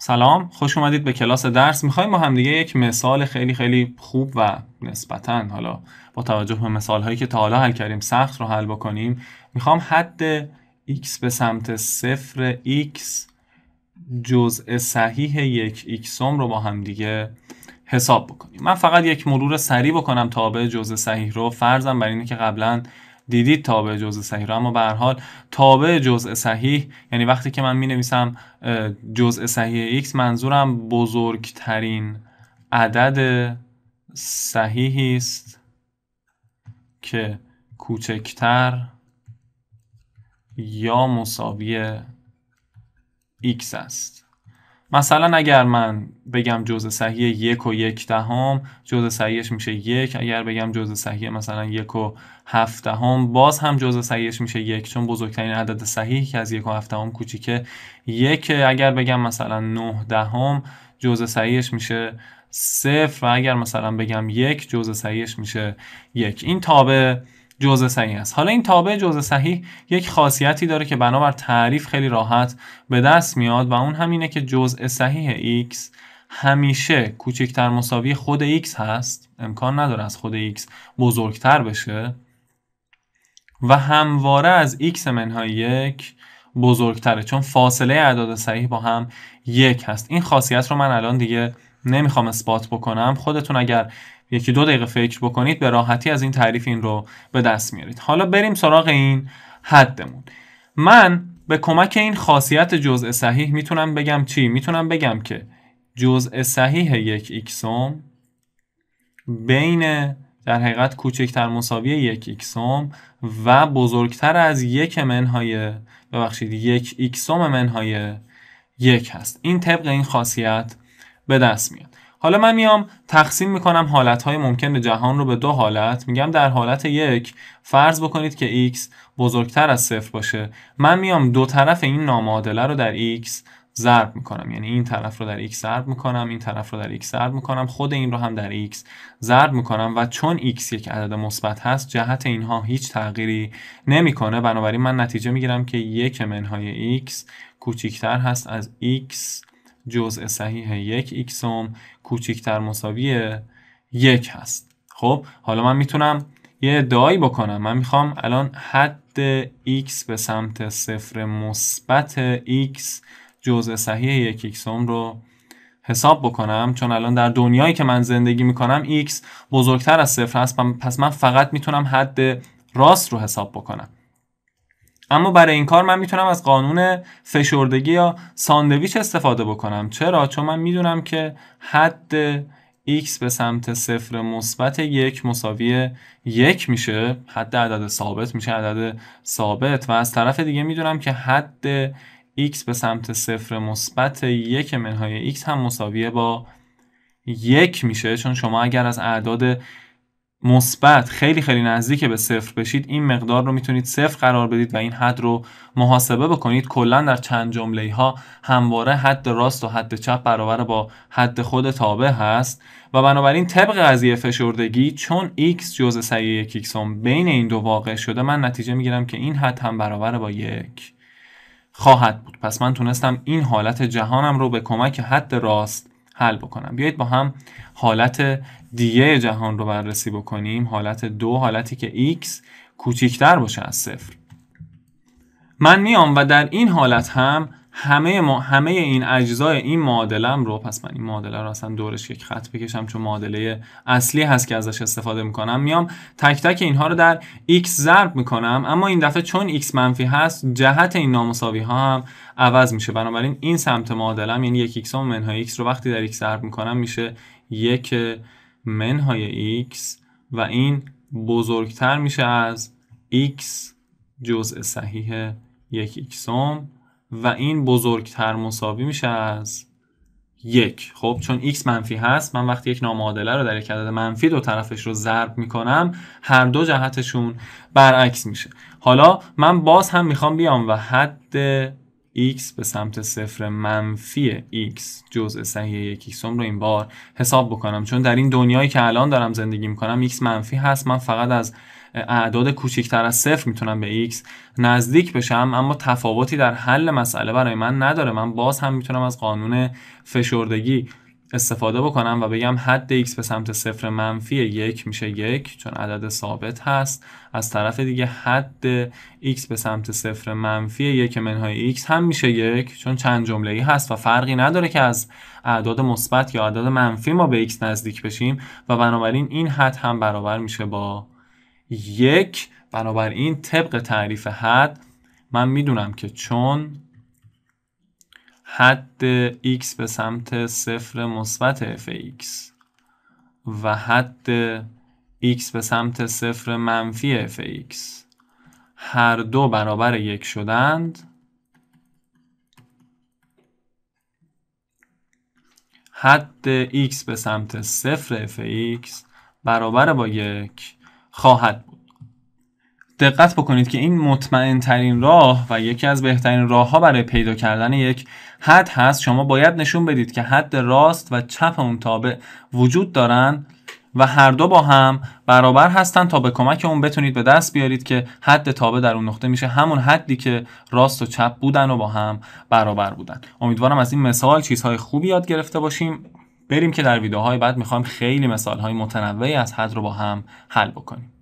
سلام خوش اومدید به کلاس درس. می‌خوایم با همدیگه یک مثال خیلی خیلی خوب و نسبتا حالا با توجه به مثال هایی که تا حالا حل کردیم سخت رو حل بکنیم. می‌خوام حد x به سمت صفر x جزء صحیح یک x رو با همدیگه حساب بکنیم. من فقط یک مرور سریع بکنم تابع جزء صحیح رو. فرضم بر اینه که قبلا دیدید تابع جزء صحیح رو. اما به هر حال تابع جزء صحیح یعنی وقتی که من می نویسم جزء صحیح x منظورم بزرگترین عدد صحیحی است که کوچکتر یا مساوی x است. مثلا اگر من بگم جزء صحیح یک و یک دهم جزء صحیحش میشه یک. اگر بگم جزء صحیح مثلا یک و هفت دهم باز هم جزء صحیحش میشه یک چون بزرگترین عدد صحیحی که از یک و هفت دهم کوچیکه. یک اگر بگم مثلا نه دهم جزء صحیحش میشه صفر. و اگر مثلا بگم یک جزء صحیحش میشه یک. این تابع جزء صحیح است. حالا این تابع جزء صحیح یک خاصیتی داره که بنابر تعریف خیلی راحت به دست میاد و اون همینه که جزء صحیح x همیشه کوچکتر مساوی خود x هست. امکان نداره از خود x بزرگتر بشه. و همواره از x منهای یک بزرگتره چون فاصله اعداد صحیح با هم یک هست. این خاصیت رو من الان دیگه نمی‌خوام اثبات بکنم. خودتون اگر یکی دو دقیقه فکر بکنید به راحتی از این تعریف این رو به دست میارید. حالا بریم سراغ این حدمون. من به کمک این خاصیت جزء صحیح می‌تونم بگم چی؟ می‌تونم بگم که جزء صحیح یک ایکسوم بین در حقیقت کوچکتر مساوی یک ایکسوم و بزرگتر از یک منهای ببخشید یک ایکسوم منهای یک هست. این طبق این خاصیت به دست میاد. حالا من میام تقسیم می‌کنم حالتهای ممکن جهان رو به دو حالت. میگم در حالت یک فرض بکنید که x بزرگتر از صفر باشه. من میام دو طرف این نامعادله رو در x ضرب می‌کنم. یعنی این طرف رو در x ضرب می‌کنم این طرف رو در x ضرب می‌کنم خود این رو هم در x ضرب می‌کنم و چون x یک عدد مثبت هست جهت اینها هیچ تغییری نمی‌کنه. بنابراین من نتیجه می‌گیرم که یک منهای x کوچیکتر هست از x جزء صحیح یک ایکسوم کوچیکتر مساوی یک هست. خب حالا من می‌تونم یه ادعایی بکنم. من می‌خوام الان حد x به سمت صفر مثبت x جزء صحیح یک ایکسوم رو حساب بکنم. چون الان در دنیایی که من زندگی می‌کنم x بزرگتر از صفر هست. پس من فقط می‌تونم حد راست رو حساب بکنم. اما برای این کار من می‌تونم از قانون فشردگی یا ساندویچ استفاده بکنم. چرا؟ چون من می‌دونم که حد x به سمت صفر مثبت یک مساوی یک میشه. حد عدد ثابت میشه عدد ثابت. و از طرف دیگه می‌دونم که حد x به سمت صفر مثبت یک منهای x هم مساویه با یک میشه. چون شما اگر از اعداد مثبت خیلی خیلی نزدیک به صفر بشید این مقدار رو می‌تونید صفر قرار بدید و این حد رو محاسبه بکنید. کلا در چند جمله ها همواره حد راست و حد چپ برابر با حد خود تابع هست و بنابراین طبق قضیه فشردگی چون x جزء سعی یک بین این دو واقع شده من نتیجه می‌گیرم که این حد هم برابر با یک خواهد بود. پس من تونستم این حالت جهانم رو به کمک حد راست حل بکنم. بیایید با هم حالت دیگه جهان رو بررسی بکنیم. حالت دو حالتی که x کوچیکتر باشه از صفر. من میام و در این حالت هم همه ما همه این اجزای این معادلم رو پس من این معادله رو اصلا دورش یک خط بکشم چون معادله اصلی هست که ازش استفاده می‌کنم. میام تک تک اینها رو در x ضرب می‌کنم. اما این دفعه چون x منفی هست جهت این نامساوی ها هم عوض میشه. بنابراین این سمت معادلم یعنی یک x منهای x رو وقتی در x ضرب می‌کنم میشه یک منهای x و این بزرگتر میشه از x جزء صحیح یک x و این بزرگتر مساوی میشه از یک. خب چون x منفی هست من وقتی یک نامعادله رو در یک عدد منفی دو طرفش رو ضرب می‌کنم هر دو جهتشون برعکس میشه. حالا من باز هم می‌خوام بیام و حد x به سمت صفر منفی x جزء صحیح یک x رو این بار حساب بکنم. چون در این دنیایی که الان دارم زندگی می‌کنم x منفی هست. من فقط از اعداد کوچکتر از صفر می‌تونم به x نزدیک بشم. اما تفاوتی در حل مسئله برای من نداره. من باز هم می‌تونم از قانون فشردگی استفاده بکنم و بگم حد x به سمت صفر منفی یک میشه یک چون عدد ثابت هست. از طرف دیگه حد x به سمت صفر منفی یک منهای x هم میشه یک چون چند جمله ای هست و فرقی نداره که از اعداد مثبت یا اعداد منفی ما به x نزدیک بشیم و بنابراین این حد هم برابر میشه با یک. بنابراین طبق تعریف حد من می‌دونم که چون حد x به سمت صفر مثبت fx و حد x به سمت صفر منفی fx هر دو برابر یک شدند. حد x به سمت صفر fx برابر با یک خواهد بود. دقت بکنید که این مطمئن ترین راه و یکی از بهترین راه ها برای پیدا کردن یک حد هست. شما باید نشون بدید که حد راست و چپ اون تابع وجود دارن و هر دو با هم برابر هستن تا به کمک اون بتونید به دست بیارید که حد تابع در اون نقطه میشه. همون حدی که راست و چپ بودن و با هم برابر بودن. امیدوارم از این مثال چیزهای خوبی یاد گرفته باشیم. بریم که در ویدیوهای بعد می‌خوایم خیلی مثالهای متنوعی از حد رو با هم حل بکنیم.